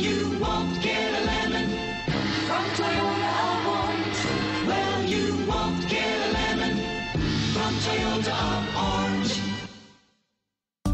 you won't get a lemon from Toyota of Orange. Well, you won't get a lemon from Toyota of Orange.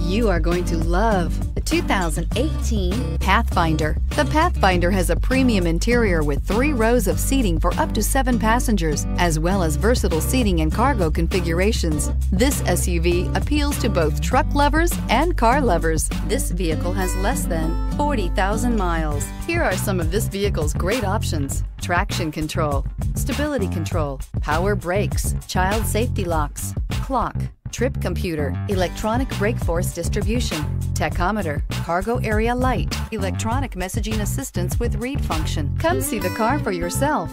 You are going to love 2018 Pathfinder. The Pathfinder has a premium interior with three rows of seating for up to seven passengers, as well as versatile seating and cargo configurations. This SUV appeals to both truck lovers and car lovers. This vehicle has less than 40,000 miles. Here are some of this vehicle's great options traction control, stability control, power brakes, child safety locks, clock trip computer, electronic brake force distribution, tachometer, cargo area light, electronic messaging assistance with read function. Come see the car for yourself.